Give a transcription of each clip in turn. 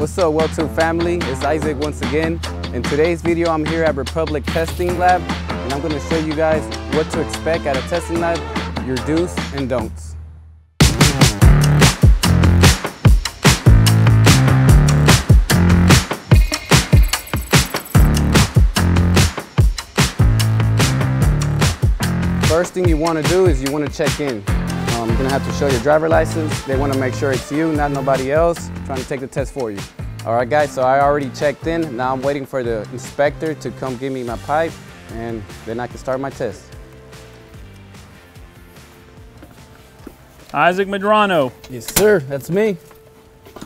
What's up, WeldTube family? It's Isaac once again. In today's video, I'm here at Republic Testing Lab, and I'm gonna show you guys what to expect at a testing lab, your do's and don'ts. First thing you wanna do is you wanna check in. Um, you're gonna have to show your driver license. They wanna make sure it's you, not nobody else, trying to take the test for you. All right guys, so I already checked in. Now I'm waiting for the inspector to come give me my pipe and then I can start my test. Isaac Madrano. Yes sir, that's me.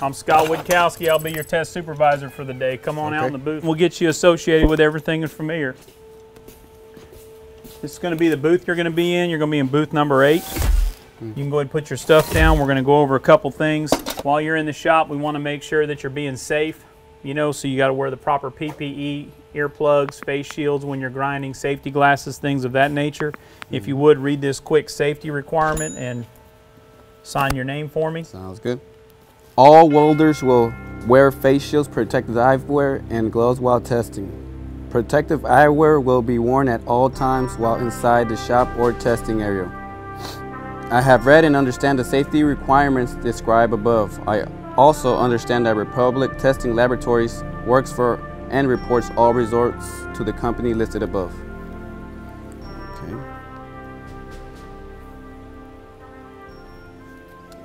I'm Scott Witkowski. I'll be your test supervisor for the day. Come on out in the booth. We'll get you associated with everything and familiar. This is going to be the booth you're going to be in. You're going to be in booth number eight. You can go ahead and put your stuff down. We're going to go over a couple things. While you're in the shop, we want to make sure that you're being safe. You know, so you got to wear the proper PPE, earplugs, face shields when you're grinding, safety glasses, things of that nature. If you mm-hmm. would, read this quick safety requirement and sign your name for me. Sounds good. All welders will wear face shields, protective eyewear, and gloves while testing. Protective eyewear will be worn at all times while inside the shop or testing area. I have read and understand the safety requirements described above. I also understand that Republic Testing Laboratories works for and reports all resorts to the company listed above. Okay.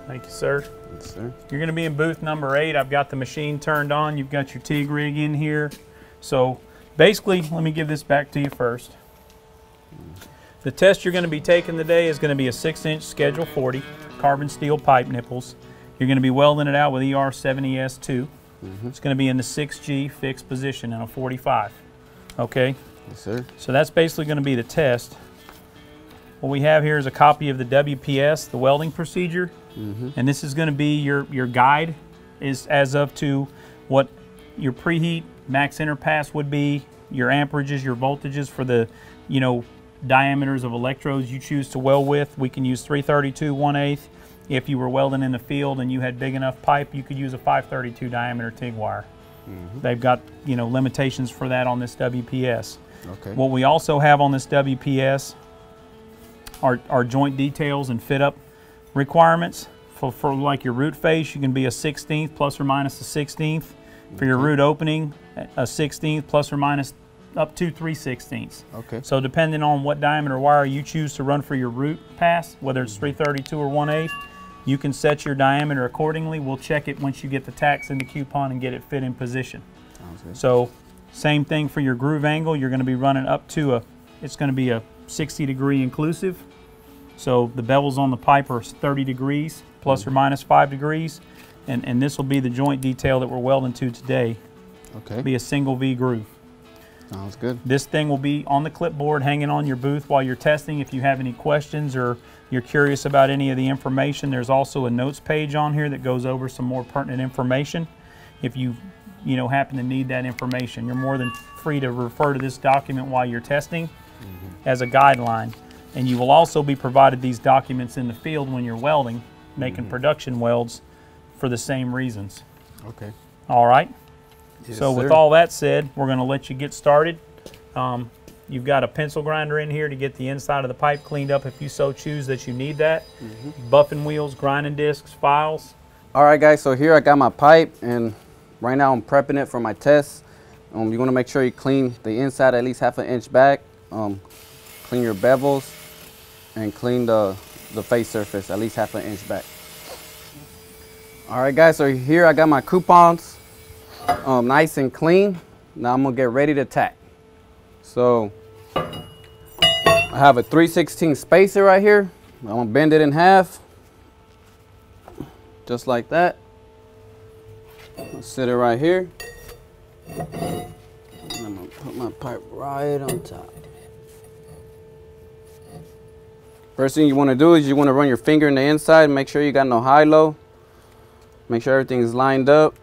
Thank you, sir. Yes, sir. You're going to be in booth number eight. I've got the machine turned on. You've got your TIG rig in here. So basically, let me give this back to you first. Mm-hmm. The test you're going to be taking today is going to be a 6-inch Schedule 40 carbon steel pipe nipples. You're going to be welding it out with E ER70S2. Mm-hmm. It's going to be in the 6G fixed position in a 45. Okay? Yes, sir. So that's basically going to be the test. What we have here is a copy of the WPS, the welding procedure, mm-hmm. and this is going to be your your guide, is as of to what your preheat max interpass would be, your amperages, your voltages for the, you know, diameters of electrodes you choose to weld with. We can use 332 1 8 If you were welding in the field and you had big enough pipe, you could use a 532 diameter TIG wire. Mm-hmm. They've got you know limitations for that on this WPS. Okay. What we also have on this WPS are, are joint details and fit up requirements. For, for like your root face, you can be a 16th plus or minus a 16th. For your root opening, a 16th plus or minus up to 3 16ths. Okay. So depending on what diameter wire you choose to run for your root pass, whether it's 332 or 1 8 you can set your diameter accordingly. We'll check it once you get the tacks in the coupon and get it fit in position. So same thing for your groove angle. You're going to be running up to a, it's going to be a 60 degree inclusive. So the bevels on the pipe are 30 degrees plus or minus 5 degrees. And, and this will be the joint detail that we're welding to today. Okay. Be a single V groove. Sounds good. This thing will be on the clipboard hanging on your booth while you're testing. If you have any questions or you're curious about any of the information, there's also a notes page on here that goes over some more pertinent information. If you, you know, happen to need that information, you're more than free to refer to this document while you're testing mm-hmm. as a guideline. And you will also be provided these documents in the field when you're welding, making mm-hmm. production welds for the same reasons. Okay. All right? Yes, So with sir. all that said, we're going to let you get started. Um, you've got a pencil grinder in here to get the inside of the pipe cleaned up if you so choose that you need that. Mm-hmm. Buffing wheels, grinding discs, files. All right, guys, so here I got my pipe, and right now I'm prepping it for my test. Um, you want to make sure you clean the inside at least half an inch back, um, clean your bevels, and clean the, the face surface at least half an inch back. All right, guys, so here I got my coupons, um, nice and clean. Now I'm gonna get ready to tack. So I have a 316 spacer right here. I'm gonna bend it in half just like that. Sit it right here. And I'm gonna put my pipe right on top. First thing you wanna do is you wanna run your finger in the inside, make sure you got no high-low. Make sure everything's lined up.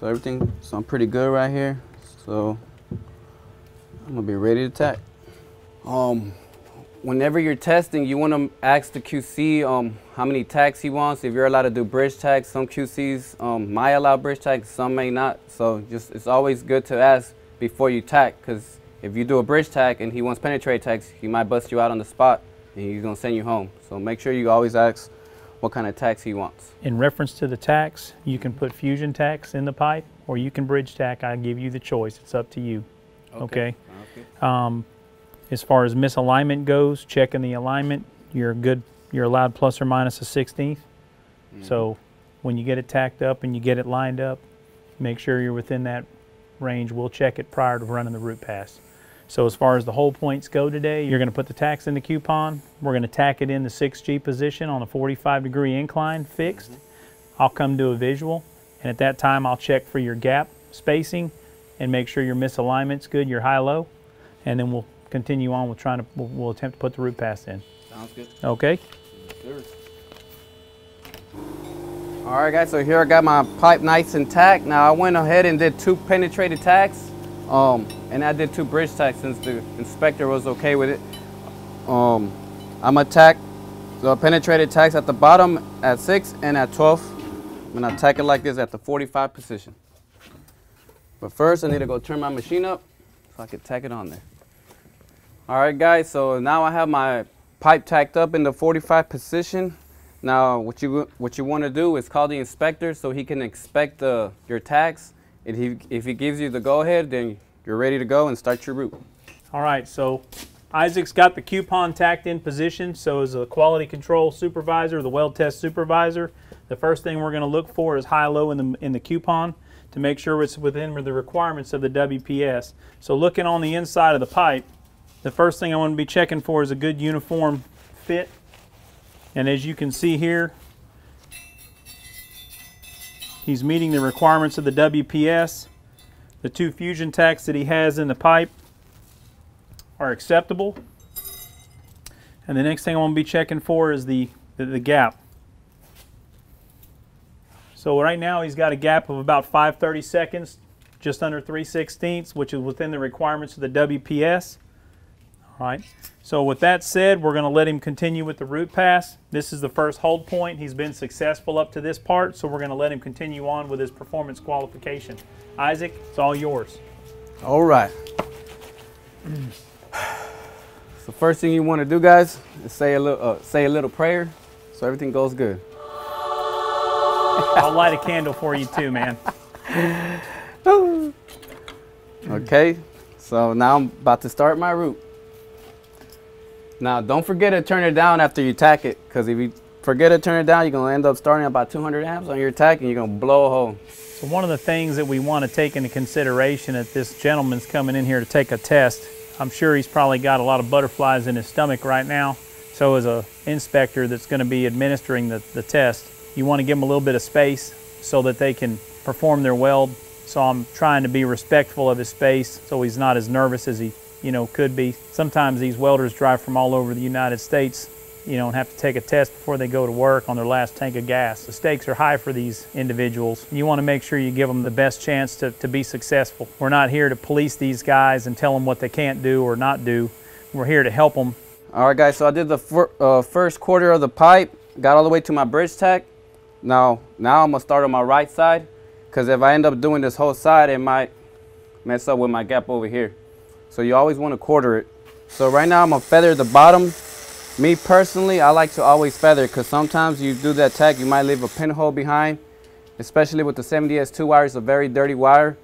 So everything, so I'm pretty good right here. So I'm gonna be ready to tack. Um, whenever you're testing, you want to ask the QC um, how many tacks he wants. If you're allowed to do bridge tacks, some QCs um, might allow bridge tacks, some may not. So just it's always good to ask before you tack, because if you do a bridge tack and he wants penetrate tacks, he might bust you out on the spot and he's gonna send you home. So make sure you always ask what kind of tacks he wants. In reference to the tacks, you can put fusion tacks in the pipe or you can bridge tack. I give you the choice. It's up to you. Okay. okay. Um, as far as misalignment goes, checking the alignment, you're good. You're allowed plus or minus a 16th. Mm -hmm. So when you get it tacked up and you get it lined up, make sure you're within that range. We'll check it prior to running the root pass. So as far as the hold points go today, you're going to put the tacks in the coupon. We're going to tack it in the 6G position on a 45 degree incline fixed. I'll come do a visual and at that time I'll check for your gap spacing and make sure your misalignment's good, your high-low, and then we'll continue on with trying to, we'll, we'll, attempt to put the root pass in. Sounds good. Okay? Yes, All right, guys, so here I got my pipe nice and tacked. Now, I went ahead and did two penetrated tacks, um, and I did two bridge tacks since the inspector was okay with it. Um, I'm gonna tack the penetrated tacks at the bottom at 6 and at 12. I'm gonna tack it like this at the 45 position. But first, I need to go turn my machine up so I can tack it on there. All right, guys, so now I have my pipe tacked up in the 45 position. Now, what you what you want to do is call the inspector so he can inspect the, your tacks. If he, if he gives you the go-ahead, then you're ready to go and start your root. All right, so Isaac's got the coupon tacked in position. So as a quality control supervisor, the weld test supervisor, the first thing we're going to look for is high-low in the, in the coupon to make sure it's within the requirements of the WPS. So looking on the inside of the pipe, the first thing I want to be checking for is a good uniform fit. And as you can see here, he's meeting the requirements of the WPS. The two fusion tacks that he has in the pipe are acceptable. And the next thing I want to be checking for is the, the, the gap. So right now he's got a gap of about 530 seconds, just under 3 16ths, which is within the requirements of the WPS. All right. So with that said, we're going to let him continue with the root pass. This is the first hold point. He's been successful up to this part, so we're going to let him continue on with his performance qualification. Isaac, it's all yours. All right. So first thing you want to do, guys, is say a little, uh, say a little prayer, so everything goes good. I'll light a candle for you too, man. okay, so now I'm about to start my root. Now, don't forget to turn it down after you tack it, because if you forget to turn it down, you're to end up starting about 200 amps on your tack, and you're to blow a hole. So one of the things that we want to take into consideration that this gentleman's coming in here to take a test, I'm sure he's probably got a lot of butterflies in his stomach right now. So as a inspector that's going to be administering the, the test, you want to give them a little bit of space so that they can perform their weld. So I'm trying to be respectful of his space so he's not as nervous as he you know, could be. Sometimes these welders drive from all over the United States, you know, and have to take a test before they go to work on their last tank of gas. The stakes are high for these individuals. You want to make sure you give them the best chance to, to be successful. We're not here to police these guys and tell them what they can't do or not do. We're here to help them. All right, guys, so I did the fir uh, first quarter of the pipe, got all the way to my bridge tack. Now, now I'm gonna start on my right side, because if I end up doing this whole side, it might mess up with my gap over here. So you always want to quarter it. So right now I'm gonna feather the bottom. Me personally, I like to always feather because sometimes you do that tack, you might leave a pinhole behind, especially with the 70S2 wire, it's a very dirty wire.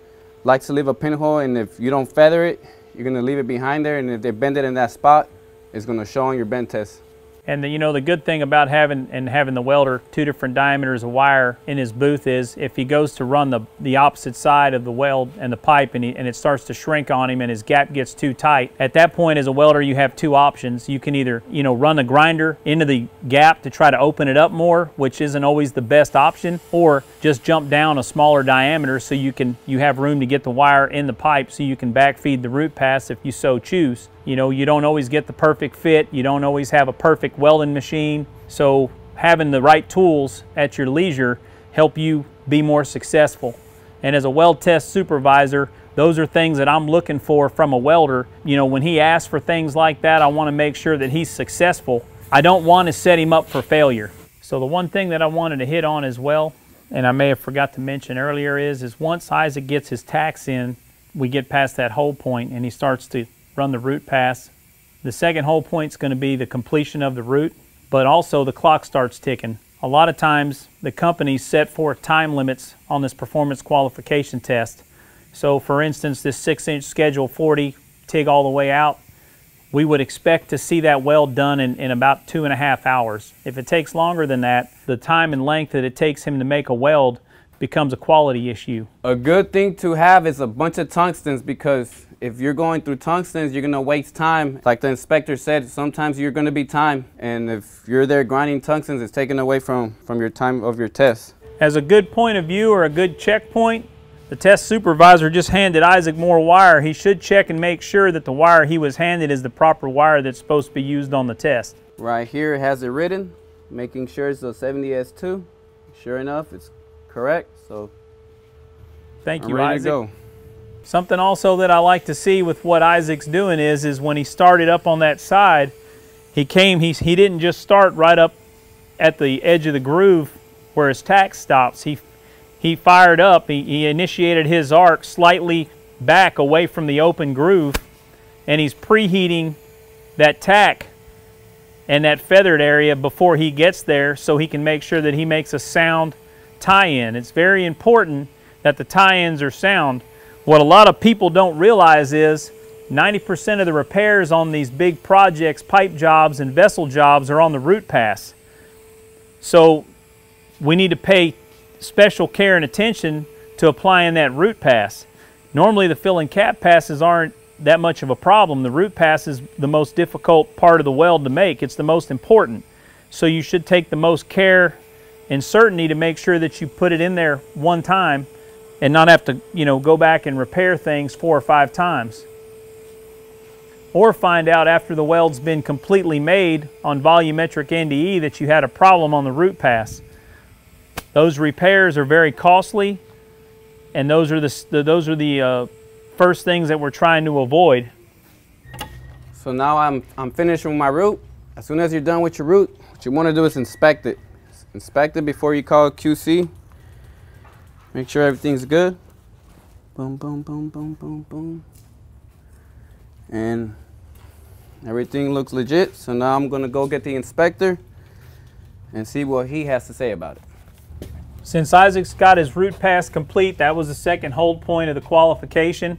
Likes to leave a pinhole and if you don't feather it, you're gonna leave it behind there and if they bend it in that spot, it's gonna show on your bend test. And the, you know the good thing about having and having the welder two different diameters of wire in his booth is if he goes to run the the opposite side of the weld and the pipe and, he, and it starts to shrink on him and his gap gets too tight. At that point as a welder you have two options. You can either you know run the grinder into the gap to try to open it up more, which isn't always the best option, or just jump down a smaller diameter so you can you have room to get the wire in the pipe so you can backfeed the root pass if you so choose. You know, you don't always get the perfect fit. You don't always have a perfect welding machine. So having the right tools at your leisure help you be more successful. And as a weld test supervisor, those are things that I'm looking for from a welder. You know, when he asks for things like that, I want to make sure that he's successful. I don't want to set him up for failure. So the one thing that I wanted to hit on as well, and I may have forgot to mention earlier is, is once Isaac gets his tacks in, we get past that hold point and he starts to run the root pass. The second hold point is going to be the completion of the root, but also the clock starts ticking. A lot of times the companies set forth time limits on this performance qualification test. So for instance, this six inch schedule 40 TIG all the way out, we would expect to see that weld done in, in about two and a half hours. If it takes longer than that, the time and length that it takes him to make a weld becomes a quality issue. A good thing to have is a bunch of tungstens because if you're going through tungstens, you're gonna waste time. Like the inspector said, sometimes you're gonna be time. And if you're there grinding tungstens, it's taken away from, from your time of your test. As a good point of view or a good checkpoint, the test supervisor just handed Isaac more wire. He should check and make sure that the wire he was handed is the proper wire that's supposed to be used on the test. Right here it has it written, making sure it's a 70S2. Sure enough, it's correct. So thank I'm you, Isaac. Something also that I like to see with what Isaac's doing is, is when he started up on that side, he came, he, he didn't just start right up at the edge of the groove where his tack stops. He, he fired up, he, he initiated his arc slightly back away from the open groove, and he's preheating that tack and that feathered area before he gets there so he can make sure that he makes a sound tie-in. It's very important that the tie-ins are sound. What a lot of people don't realize is 90% of the repairs on these big projects, pipe jobs and vessel jobs are on the root pass. So we need to pay special care and attention to applying that root pass. Normally the fill and cap passes aren't that much of a problem. The root pass is the most difficult part of the weld to make. It's the most important. So you should take the most care and certainty to make sure that you put it in there one time and not have to, you know, go back and repair things four or five times. Or find out after the weld's been completely made on volumetric NDE that you had a problem on the root pass. Those repairs are very costly, and those are the, those are the uh, first things that we're trying to avoid. So now I'm, I'm finished with my root. As soon as you're done with your root, what you want to do is inspect it. Inspect it before you call QC. Make sure everything's good. Boom, boom, boom, boom, boom, boom. And everything looks legit. So now I'm gonna go get the inspector and see what he has to say about it. Since Isaac's got his root pass complete, that was the second hold point of the qualification.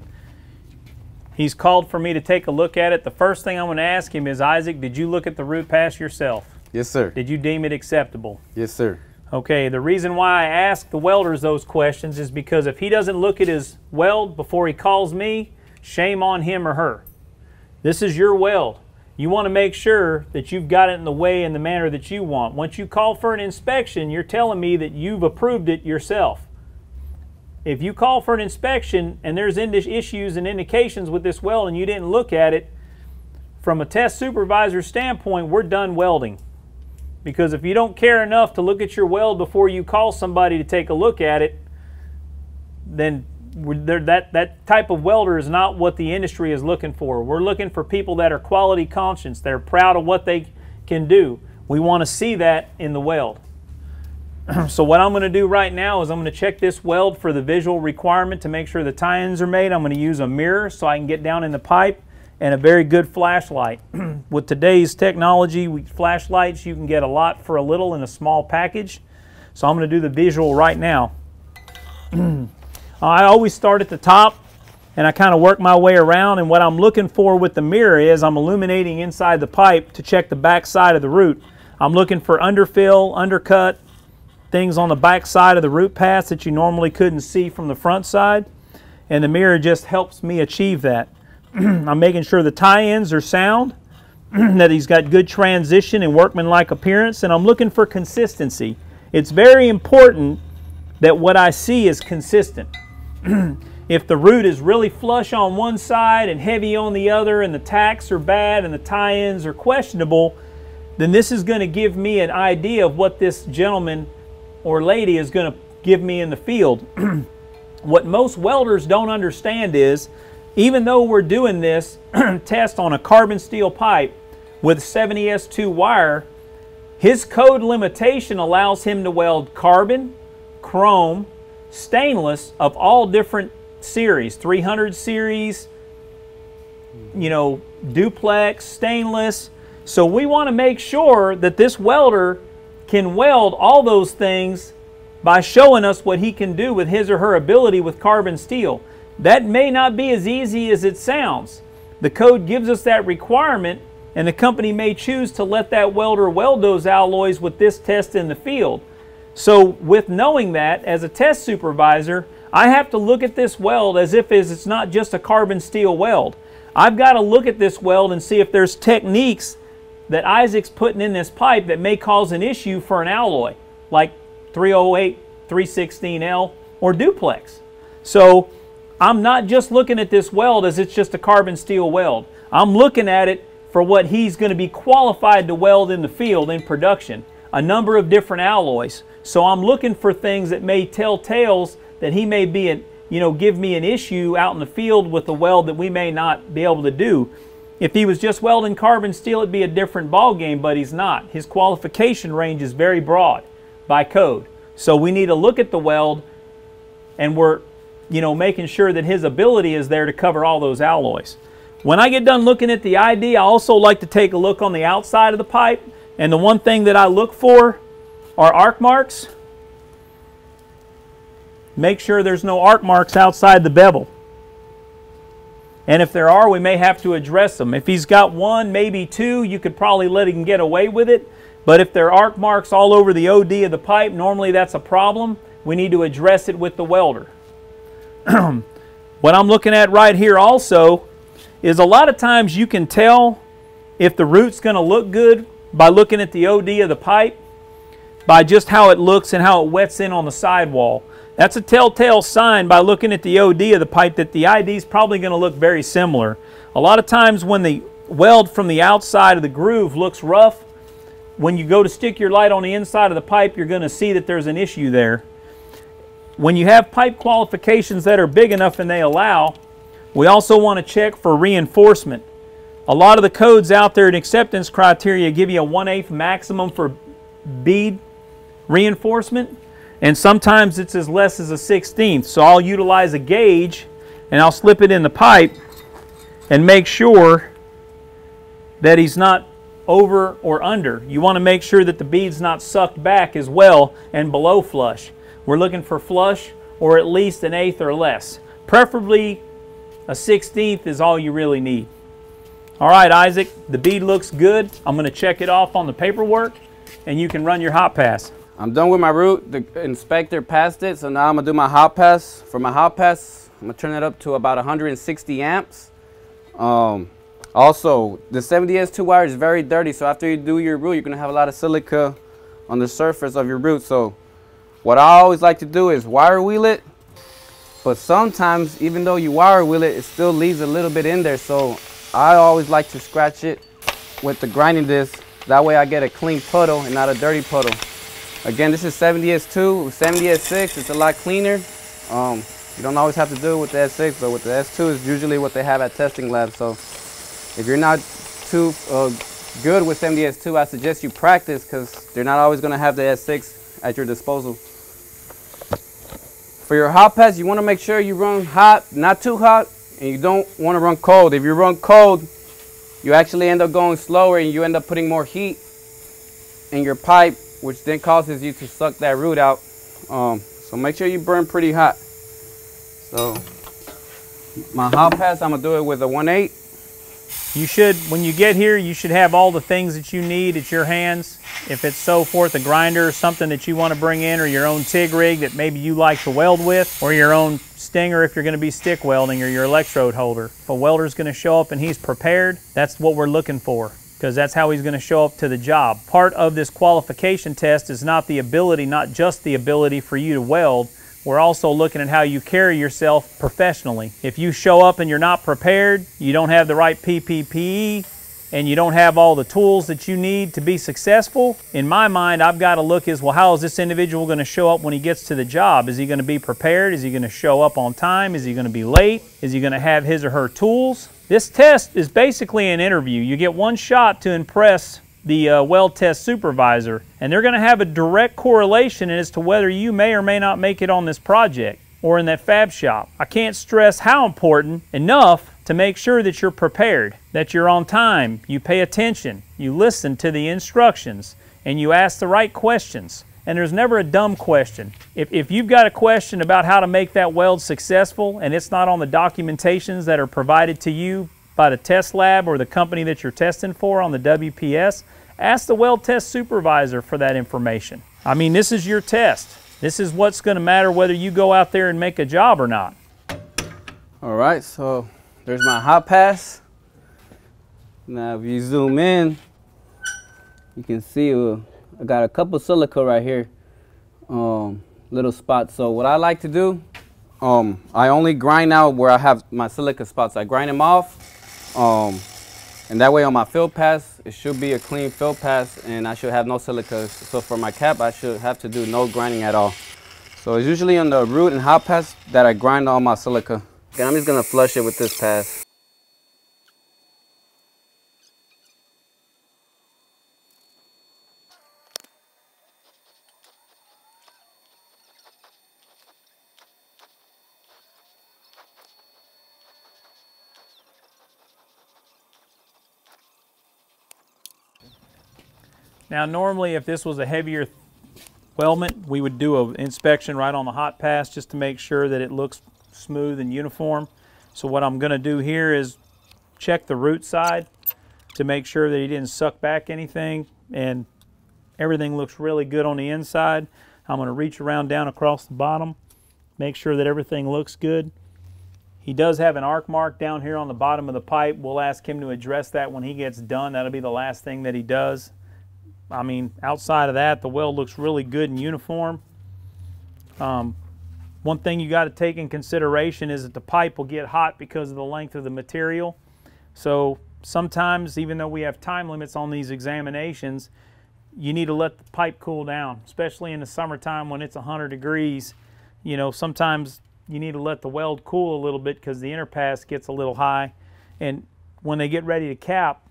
He's called for me to take a look at it. The first thing I'm going to ask him is, Isaac, did you look at the root pass yourself? Yes, sir. Did you deem it acceptable? Yes, sir. Okay, the reason why I ask the welders those questions is because if he doesn't look at his weld before he calls me, shame on him or her. This is your weld. You want to make sure that you've got it in the way and the manner that you want. Once you call for an inspection, you're telling me that you've approved it yourself. If you call for an inspection and there's issues and indications with this weld and you didn't look at it, from a test supervisor standpoint, we're done welding. Because if you don't care enough to look at your weld before you call somebody to take a look at it, then that, that type of welder is not what the industry is looking for. We're looking for people that are quality conscious. They're proud of what they can do. We want to see that in the weld. so what I'm going to do right now is I'm going to check this weld for the visual requirement to make sure the tie-ins are made. I'm going to use a mirror so I can get down in the pipe and a very good flashlight. With today's technology, we, flashlights, you can get a lot for a little in a small package. So I'm going to do the visual right now. I always start at the top and I kind of work my way around and what I'm looking for with the mirror is I'm illuminating inside the pipe to check the back side of the root. I'm looking for underfill, undercut, things on the back side of the root pass that you normally couldn't see from the front side and the mirror just helps me achieve that. I'm making sure the tie-ins are sound, that he's got good transition and workmanlike appearance, and I'm looking for consistency. It's very important that what I see is consistent. if the root is really flush on one side and heavy on the other, and the tacks are bad and the tie-ins are questionable, then this is going to give me an idea of what this gentleman or lady is going to give me in the field. what most welders don't understand is even though we're doing this test on a carbon steel pipe with 70S2 wire, his code limitation allows him to weld carbon, chrome, stainless of all different series 300 series, you know, duplex, stainless. So we want to make sure that this welder can weld all those things by showing us what he can do with his or her ability with carbon steel. That may not be as easy as it sounds. The code gives us that requirement, and the company may choose to let that welder weld those alloys with this test in the field. So, with knowing that, as a test supervisor, I have to look at this weld as if it's not just a carbon steel weld. I've got to look at this weld and see if there's techniques that Isaac's putting in this pipe that may cause an issue for an alloy, like 308, 316L, or duplex. So I'm not just looking at this weld as it's just a carbon steel weld. I'm looking at it for what he's going to be qualified to weld in the field in production, a number of different alloys. So I'm looking for things that may tell tales that he may be an, you know, give me an issue out in the field with the weld that we may not be able to do. If he was just welding carbon steel, it'd be a different ball game, but he's not. His qualification range is very broad by code. So we need to look at the weld and we're you know, making sure that his ability is there to cover all those alloys. When I get done looking at the ID, I also like to take a look on the outside of the pipe. And the one thing that I look for are arc marks. Make sure there's no arc marks outside the bevel. And if there are, we may have to address them. If he's got one, maybe two, you could probably let him get away with it. But if there are arc marks all over the OD of the pipe, normally that's a problem. We need to address it with the welder. what I'm looking at right here also is a lot of times you can tell if the root's going to look good by looking at the OD of the pipe by just how it looks and how it wets in on the sidewall. That's a telltale sign by looking at the OD of the pipe that the ID is probably going to look very similar. A lot of times when the weld from the outside of the groove looks rough, when you go to stick your light on the inside of the pipe, you're going to see that there's an issue there. When you have pipe qualifications that are big enough and they allow, we also want to check for reinforcement. A lot of the codes out there in acceptance criteria give you a 1 8 maximum for bead reinforcement, and sometimes it's as less as a 16th. So I'll utilize a gauge and I'll slip it in the pipe and make sure that he's not over or under. You want to make sure that the bead's not sucked back as well and below flush. We're looking for flush or at least an eighth or less. Preferably a 16th is all you really need. All right, Isaac, the bead looks good. I'm going to check it off on the paperwork and you can run your hot pass. I'm done with my root. The inspector passed it, so now I'm to do my hot pass. For my hot pass, I'm to turn it up to about 160 amps. Um, also, the 70S2 wire is very dirty, so after you do your root, you're to have a lot of silica on the surface of your root. So what I always like to do is wire wheel it, but sometimes even though you wire wheel it, it still leaves a little bit in there. So I always like to scratch it with the grinding disc. That way I get a clean puddle and not a dirty puddle. Again, this is 70S2. 70S6, it's a lot cleaner. Um, you don't always have to do it with the S6, but with the S2 is usually what they have at testing labs. So if you're not too uh, good with 70S2, I suggest you practice because they're not always going to have the S6 at your disposal. For your hot pass, you want to make sure you run hot, not too hot, and you don't want to run cold. If you run cold, you actually end up going slower and you end up putting more heat in your pipe, which then causes you to suck that root out. Um, so make sure you burn pretty hot. So my hot pass, I'm gonna do it with a 1.8. You should, when you get here, you should have all the things that you need at your hands. If it's so forth, a grinder or something that you want to bring in, or your own TIG rig that maybe you like to weld with, or your own stinger if you're going to be stick welding, or your electrode holder. If a welder's going to show up and he's prepared, that's what we're looking for because that's how he's going to show up to the job. Part of this qualification test is not the ability, not just the ability for you to weld, we're also looking at how you carry yourself professionally. If you show up and you're not prepared, you don't have the right PPE, and you don't have all the tools that you need to be successful, in my mind, I've got to look as well, how is this individual going to show up when he gets to the job? Is he going to be prepared? Is he going to show up on time? Is he going to be late? Is he going to have his or her tools? This test is basically an interview. You get one shot to impress the uh, weld test supervisor, and they're going to have a direct correlation as to whether you may or may not make it on this project or in that fab shop. I can't stress how important enough to make sure that you're prepared, that you're on time, you pay attention, you listen to the instructions, and you ask the right questions. And there's never a dumb question. If, if you've got a question about how to make that weld successful and it's not on the documentations that are provided to you by the test lab or the company that you're testing for on the WPS, ask the weld test supervisor for that information. I mean, this is your test. This is what's going to matter whether you go out there and make a job or not. All right, so there's my hot pass. Now if you zoom in, you can see uh, I got a couple silica right here, um, little spots. So what I like to do, um, I only grind out where I have my silica spots. I grind them off, um, and that way on my fill pass, it should be a clean fill pass and I should have no silica. So for my cap, I should have to do no grinding at all. So it's usually on the root and hot pass that I grind all my silica. And I'm just gonna flush it with this pass. Now normally if this was a heavier weldment, we would do an inspection right on the hot pass just to make sure that it looks smooth and uniform. So what I'm gonna do here is check the root side to make sure that he didn't suck back anything and everything looks really good on the inside. I'm gonna reach around down across the bottom, make sure that everything looks good. He does have an arc mark down here on the bottom of the pipe. We'll ask him to address that when he gets done. That'll be the last thing that he does. I mean, outside of that, the weld looks really good and uniform. Um, one thing you got to take in consideration is that the pipe will get hot because of the length of the material. So sometimes, even though we have time limits on these examinations, you need to let the pipe cool down, especially in the summertime when it's 100 degrees. You know, sometimes you need to let the weld cool a little bit because the interpass gets a little high. And when they get ready to cap,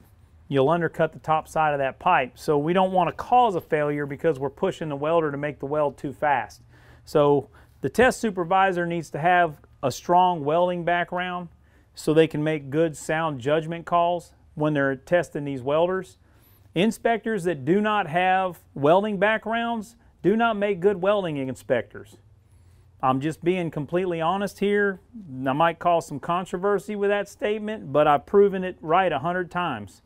you'll undercut the top side of that pipe. So we don't want to cause a failure because we're pushing the welder to make the weld too fast. So the test supervisor needs to have a strong welding background so they can make good sound judgment calls when they're testing these welders. Inspectors that do not have welding backgrounds do not make good welding inspectors. I'm just being completely honest here. I might cause some controversy with that statement, but I've proven it right a hundred times.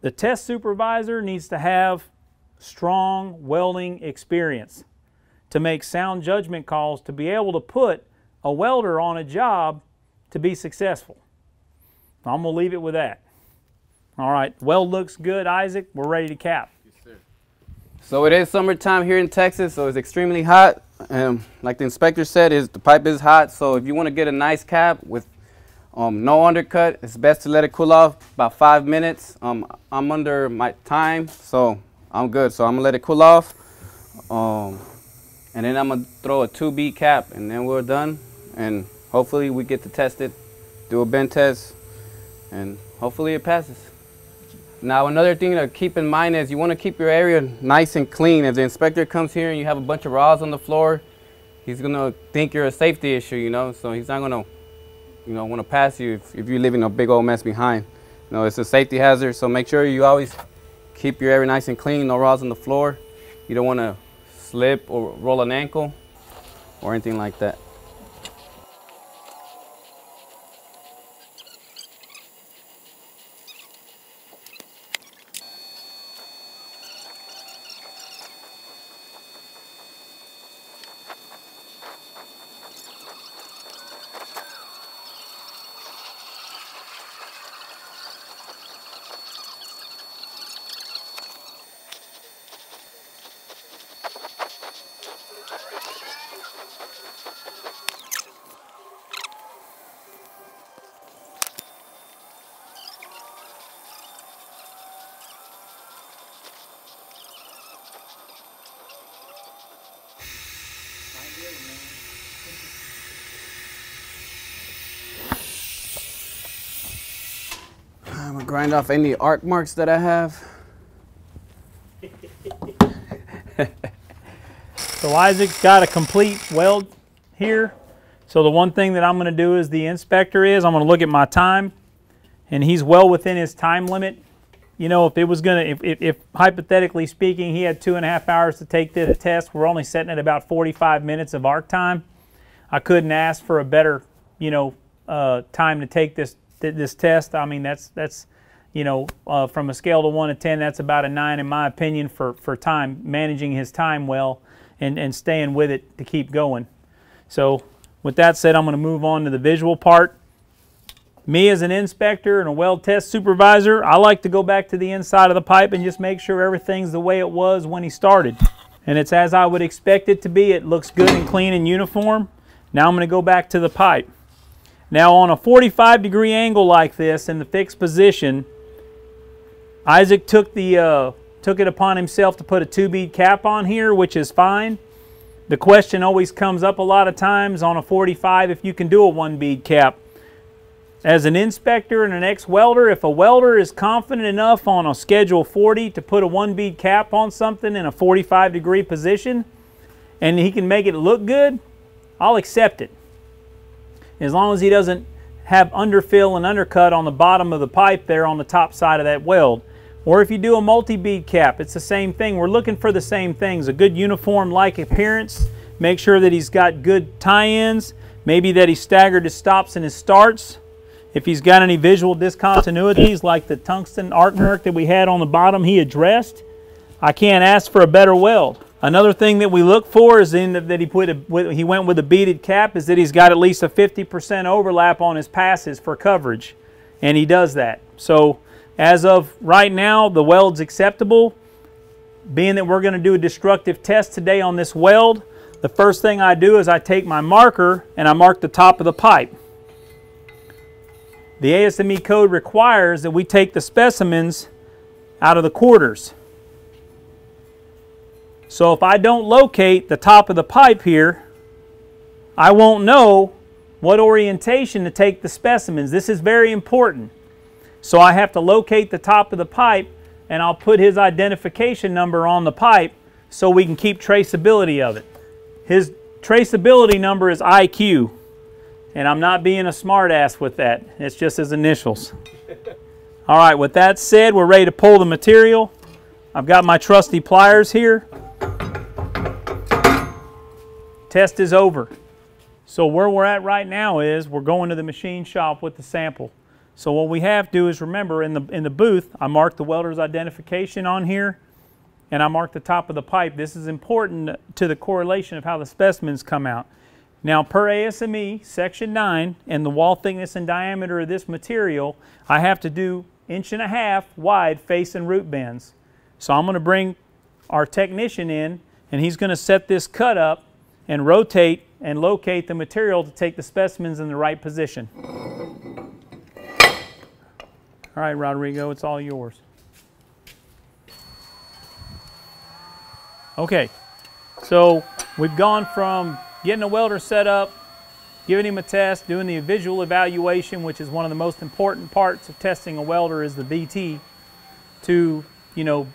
The test supervisor needs to have strong welding experience to make sound judgment calls to be able to put a welder on a job to be successful. I'm going to leave it with that. All right, weld looks good, Isaac. We're ready to cap. Yes, so it is summertime here in Texas, so it's extremely hot. Um, like the inspector said, is the pipe is hot. So if you want to get a nice cap with um, no undercut. It's best to let it cool off about five minutes. Um, I'm under my time, so I'm good. So I'm gonna let it cool off. Um, and then I'm gonna throw a 2B cap and then we're done. And hopefully we get to test it, do a bend test, and hopefully it passes. Now another thing to keep in mind is you wanna keep your area nice and clean. If the inspector comes here and you have a bunch of rods on the floor, he's gonna think you're a safety issue, you know, so he's not gonna you know, want to pass you if, if you're leaving a big old mess behind. You know, it's a safety hazard, so make sure you always keep your area nice and clean, no rods on the floor. You don't want to slip or roll an ankle or anything like that. Gonna grind off any arc marks that I have. So Isaac's got a complete weld here. So the one thing that I'm going to do as the inspector is I'm going to look at my time and he's well within his time limit. You know, if it was going to, if, if, if hypothetically speaking, he had two and a half hours to take the test, we're only setting at about 45 minutes of arc time. I couldn't ask for a better, you know, uh, time to take this this test. I mean, that's that's, you know, uh, from a scale to one to ten, that's about a nine in my opinion for for time managing his time well and, and staying with it to keep going. So with that said, I'm going to move on to the visual part. Me as an inspector and a weld test supervisor, I like to go back to the inside of the pipe and just make sure everything's the way it was when he started. And it's as I would expect it to be. It looks good and clean and uniform. Now I'm going to go back to the pipe. Now on a 45 degree angle like this in the fixed position, Isaac took the uh, took it upon himself to put a two bead cap on here, which is fine. The question always comes up a lot of times on a 45 if you can do a one bead cap. As an inspector and an ex-welder, if a welder is confident enough on a schedule 40 to put a one bead cap on something in a 45 degree position and he can make it look good, I'll accept it. As long as he doesn't have underfill and undercut on the bottom of the pipe there on the top side of that weld. Or if you do a multi-bead cap, it's the same thing. We're looking for the same things. A good uniform-like appearance. Make sure that he's got good tie-ins. Maybe that he staggered his stops and his starts. If he's got any visual discontinuities like the tungsten arc mark that we had on the bottom he addressed, I can't ask for a better weld. Another thing that we look for is in the, that he put a, he went with a beaded cap is that he's got at least a 50% overlap on his passes for coverage, and he does that. So as of right now, the weld's acceptable. Being that we're going to do a destructive test today on this weld, the first thing I do is I take my marker and I mark the top of the pipe. The ASME code requires that we take the specimens out of the quarters. So if I don't locate the top of the pipe here, I won't know what orientation to take the specimens. This is very important. So I have to locate the top of the pipe and I'll put his identification number on the pipe so we can keep traceability of it. His traceability number is IQ and I'm not being a smartass with that. It's just his initials. All right, with that said, we're ready to pull the material. I've got my trusty pliers here. Test is over. So where we're at right now is we're going to the machine shop with the sample. So what we have to do is remember in the, in the booth, I marked the welder's identification on here and I marked the top of the pipe. This is important to the correlation of how the specimens come out. Now per ASME section 9 and the wall thickness and diameter of this material, I have to do inch and a half wide face and root bends. So I'm going to bring our technician in and he's going to set this cut up and rotate and locate the material to take the specimens in the right position. All right, Rodrigo, it's all yours. Okay, so we've gone from getting a welder set up, giving him a test, doing the visual evaluation, which is one of the most important parts of testing a welder is the VT, to, you know,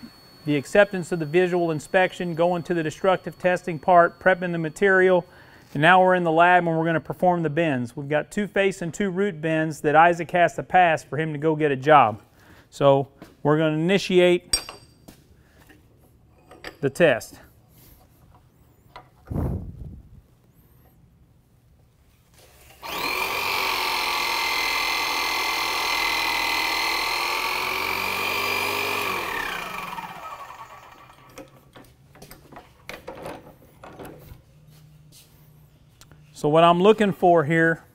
the acceptance of the visual inspection, going to the destructive testing part, prepping the material, and now we're in the lab and we're going to perform the bends. We've got two face and two root bends that Isaac has to pass for him to go get a job. So we're going to initiate the test. So what I'm looking for here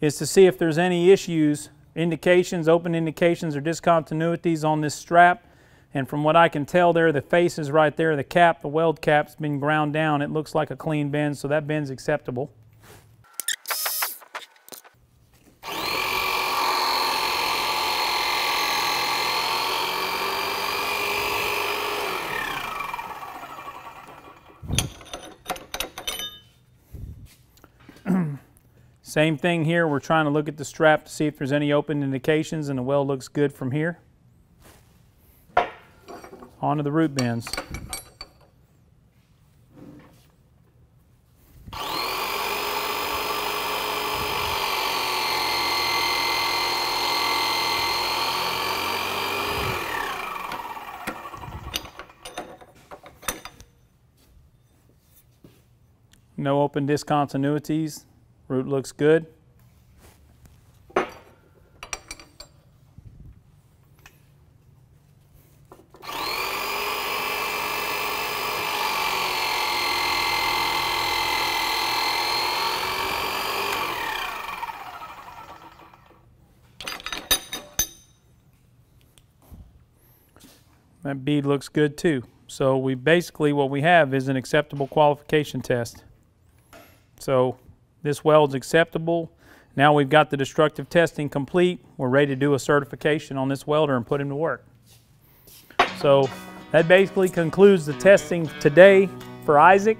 is to see if there's any issues, indications, open indications or discontinuities on this strap. And from what I can tell there, the face is right there, the cap, the weld cap's been ground down. It looks like a clean bend, so that bend's acceptable. Same thing here. We're trying to look at the strap to see if there's any open indications and the weld looks good from here. Onto the root bends. No open discontinuities. Root looks good. That bead looks good too. So we basically, what we have is an acceptable qualification test. So this weld's acceptable. Now we've got the destructive testing complete. We're ready to do a certification on this welder and put him to work. So that basically concludes the testing today for Isaac.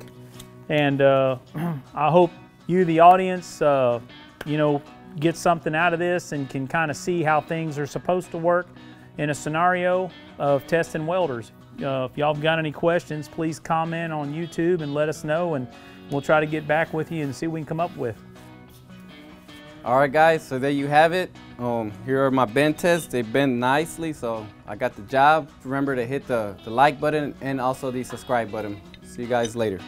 And uh, I hope you, the audience, uh, you know, get something out of this and can kind of see how things are supposed to work in a scenario of testing welders. Uh, if y'all have got any questions, please comment on YouTube and let us know, and we'll try to get back with you and see what we can come up with. All right, guys, so there you have it. Um, here are my bend tests. They bend nicely, so I got the job. Remember to hit the, the like button and also the subscribe button. See you guys later.